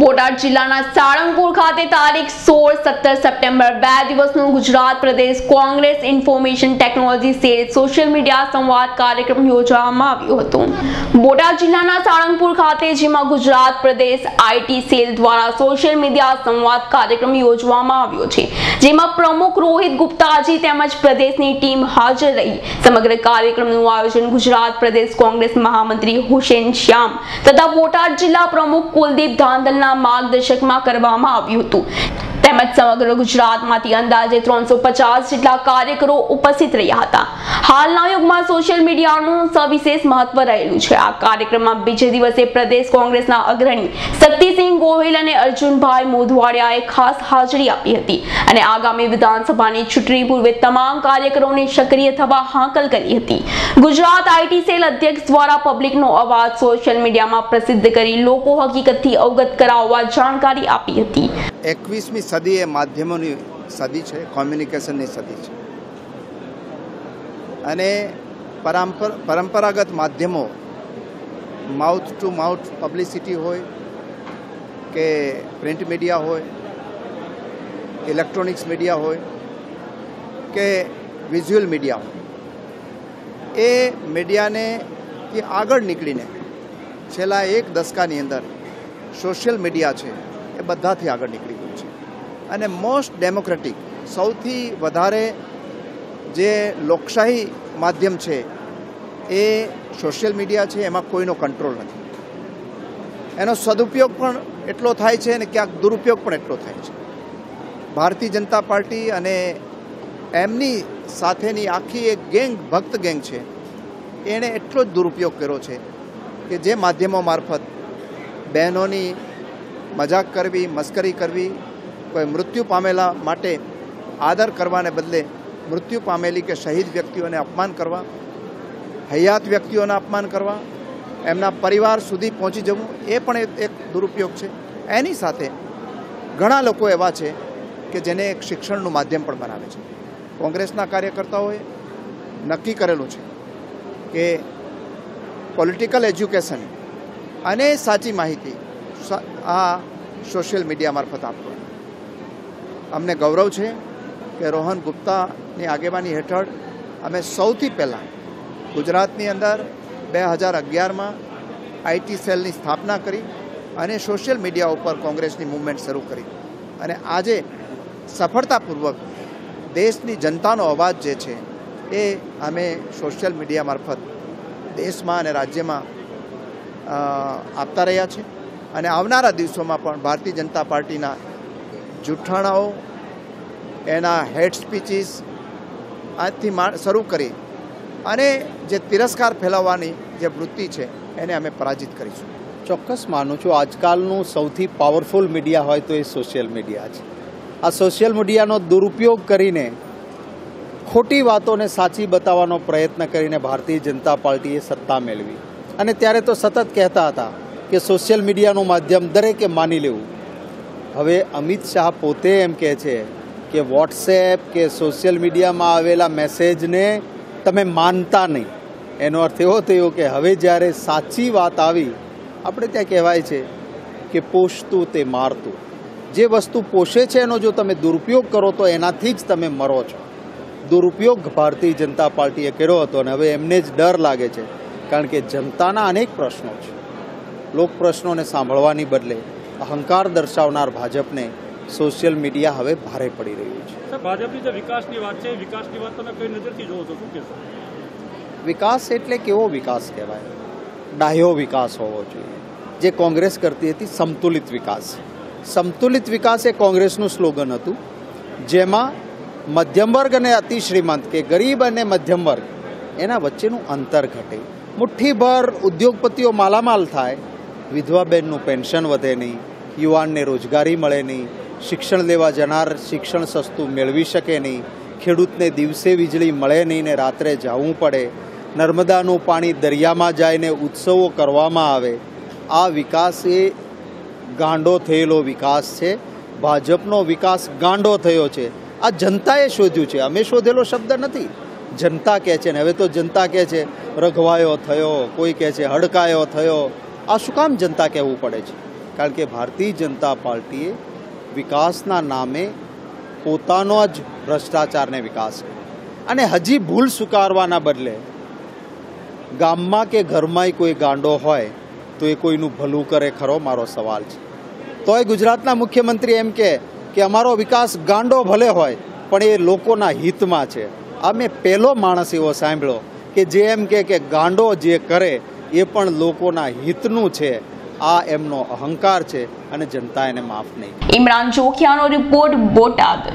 બોટાદ જિલ્લાના સાળંગપુર ખાતે તારીખ સોળ સત્તર સપ્ટેમ્બર બે દિવસનું Gujarat Pradesh Congress information technology cell social media સંવાદ કાર્યક્રમ યોજવામાં આવ્યો હતો. બોટાદ જિલ્લાના સાળંગપુર ખાતે, જેમાં ગુજરાત પ્રદેશ આઈટી સેલ દ્વારા સોશિયલ મીડિયા સંવાદ કાર્યક્રમ યોજવામાં આવ્યો છે. જેમાં પ્રમુખ રોહિત ગુપ્તાજી તેમજ પ્રદેશની ટીમ હાજર રહી. સમગ્ર કાર્યક્રમનું આયોજન ગુજરાત પ્રદેશ કોંગ્રેસ મહામંત્રી હુસેન શ્યામ તથા બોટાદ જિલ્લા પ્રમુખ કુલદીપ ધાંધલના માર્ગદર્શકમાં કરવામાં આવ્યું હતું. તેમજ સમગ્ર ગુજરાતમાંથી અંદાજે ત્રણસો પચાસ જેટલા કાર્યકરો ઉપસ્થિત રહ્યા હતા. હાલના યુગમાં સોશિયલ મીડિયાનું સવિશેષ મહત્વ રહેલું છે. આ કાર્યક્રમમાં બીજે દિવસે પ્રદેશ કોંગ્રેસના અગ્રણી શક્તિસિંહ ગોહિલ અને અર્જુનભાઈ મોધવાડિયાએ ખાસ હાજરી આપી હતી અને આગામી વિધાનસભાની ચૂંટણી પૂર્વે તમામ કાર્યકરોને સક્રિય થવા હાંકલ કરી હતી. ગુજરાત આઈટી સેલ અધ્યક્ષ દ્વારા પબ્લિકનો અવાજ સોશિયલ મીડિયામાં પ્રસિદ્ધ કરી લોકો હકીકતથી અવગત કરાવવા જાણકારી આપી હતી. એકવીસમી સદી એ માધ્યમોની સદી છે, કોમ્યુનિકેશનની સદી છે. અને પરંપર, પરંપરાગત માધ્યમો માઉથ ટુ માઉથ પબ્લિસિટી હોય કે પ્રિન્ટ મીડિયા હોય, ઇલેક્ટ્રોનિક્સ મીડિયા હોય, કે વિઝ્યુઅલ મીડિયા હોય, એ મીડિયાને કે આગળ નીકળીને છેલ્લા એક દસકાની અંદર સોશિયલ મીડિયા છે, એ બધાથી આગળ નીકળી ગયું છે. અને મોસ્ટ ડેમોક્રેટિક, સૌથી વધારે જે લોકશાહી માધ્યમ છે, એ સોશિયલ મીડિયા છે, એમાં કોઈનો કંટ્રોલ નથી. એનો સદુપયોગ પણ એટલો થાય છે અને ક્યાંક દુરુપયોગ પણ એટલો થાય છે. ભારતીય જનતા પાર્ટી અને એમની સાથેની આખી એક ગેંગ, ભક્ત ગેંગ છે, એણે એટલો જ દુરુપયોગ કર્યો છે કે જે માધ્યમો મારફત બહેનોની મજાક કરવી, મસ્કરી કરવી, કોઈ મૃત્યુ પામેલા માટે આદર કરવાને બદલે મૃત્યુ પામેલી કે શહીદ વ્યક્તિઓને અપમાન કરવા, હયાત વ્યક્તિઓના અપમાન કરવા એમના પરિવાર સુધી પહોંચી જવું એ પણ એક દુરુપયોગ છે. એની સાથે ઘણા લોકો એવા છે કે જેને એક શિક્ષણનું માધ્યમ પણ બનાવે છે. કોંગ્રેસના કાર્યકર્તાઓએ નક્કી કરેલું છે કે પોલિટિકલ એજ્યુકેશન અને સાચી માહિતી આ સોશિયલ મીડિયા મારફત આપવું. અમને ગૌરવ છે કે રોહન ગુપ્તાની આગેવાની હેઠળ અમે સૌથી પહેલાં ગુજરાતની અંદર બે હજાર અગિયારમાં આઈટી સેલની સ્થાપના કરી અને સોશિયલ મીડિયા ઉપર કોંગ્રેસની મૂવમેન્ટ શરૂ કરી. અને આજે સફળતાપૂર્વક દેશની જનતાનો અવાજ જે છે એ અમે સોશિયલ મીડિયા મારફત દેશમાં અને રાજ્યમાં આપતા રહ્યા છે. અને આવનારા દિવસોમાં પણ ભારતીય જનતા પાર્ટીના જૂઠાણાઓ, એના હેડ સ્પીચીસ આજથી શરૂ કરી અને જે તિરસ્કાર ફેલાવવાની જે વૃત્તિ છે, એને અમે પરાજિત કરીશું. ચોક્કસ માનું છું, આજકાલનું સૌથી પાવરફુલ મીડિયા હોય તો એ સોશિયલ મીડિયા છે. આ સોશિયલ મીડિયાનો દુરુપયોગ કરીને ખોટી વાતોને સાચી બતાવવાનો પ્રયત્ન કરીને ભારતીય જનતા પાર્ટીએ સત્તા મેળવી. અને ત્યારે તો સતત કહેતા હતા કે સોશિયલ મીડિયાનું માધ્યમ દરેકે માની લેવું. હવે અમિત શાહ પોતે એમ કહે છે કે વોટ્સએપ કે સોશિયલ મીડિયામાં આવેલા મેસેજને તમે માનતા નહીં. એનો અર્થ એવો થયો કે હવે જ્યારે સાચી વાત આવી, આપણે ત્યાં કહેવાય છે કે પોષતું તે મારતું. જે વસ્તુ પોષે છે એનો જો તમે દુરુપયોગ કરો તો એનાથી જ તમે મરો છો. દુરુપયોગ ભારતીય જનતા પાર્ટીએ કર્યો હતો અને હવે એમને જ ડર લાગે છે, કારણ કે જનતાના અનેક પ્રશ્નો છે. લોક પ્રશ્નોને સાંભળવાની બદલે અહંકાર દર્શાવનાર ભાજપને સોશિયલ મીડિયા હવે ભારે પડી રહ્યું છે. ભાજપની જે વિકાસની વાત છે વિકાસની વાત તમે કઈ નજરથી જોવો છો? શું કહેશો? વિકાસ એટલે કેવો વિકાસ કહેવાય? ડાહ્યો વિકાસ હોવો જોઈએ. જે કોંગ્રેસ કરતી હતી સંતુલિત વિકાસ. સંતુલિત વિકાસ એ કોંગ્રેસનું સ્લોગન હતું જેમાં મધ્યમ વર્ગ અને અતિ શ્રીમંત કે ગરીબ અને મધ્યમ વર્ગ એના વચ્ચેનું અંતર ઘટે. મુઠ્ઠીભર ઉદ્યોગપતિઓ માલામાલ થાય વિધવા બહેનનું પેન્શન વધે નહીં યુવાનને રોજગારી મળે નહીં શિક્ષણ લેવા જનાર શિક્ષણ સસ્તું મેળવી શકે નહીં. ખેડૂતને દિવસે વીજળી મળે નહીં ને રાત્રે જવું પડે. નર્મદાનું પાણી દરિયામાં જાય ઉત્સવો કરવામાં આવે. આ વિકાસ એ ગાંડો થયેલો વિકાસ છે. ભાજપનો વિકાસ ગાંડો થયો છે. આ જનતાએ શોધ્યું છે. અમે શોધેલો શબ્દ નથી. જનતા કહે છે ને, હવે તો જનતા કહે છે, રઘવાયો થયો, કોઈ કહે છે, હડકાયો થયો. આ શું કામ જનતા કહેવું પડે છે? કારણ કે ભારતીય જનતા પાર્ટીએ વિકાસના નામે પોતાનો જ ભ્રષ્ટાચારને વિકાસ. અને હજી ભૂલ સ્વીકારવાના બદલે ગામમાં કે ઘરમાંય કોઈ ગાંડો હોય તો એ કોઈનું ભલું કરે ખરો મારો સવાલ છે. તોય ગુજરાતના મુખ્યમંત્રી એમ કે કે અમારો વિકાસ ગાંડો ભલે હોય, પણ એ લોકોના હિતમાં છે. આ મેં પહેલો માણસ એવો સાંભળ્યો કે જે એમ કે કે ગાંડો જે કરે એ પણ લોકોના હિતનું છે. આ એમનો અહંકાર છે અને જનતા એને માફ નહીં. ઇમરાન ચોખિયાનો રિપોર્ટ બોટાદ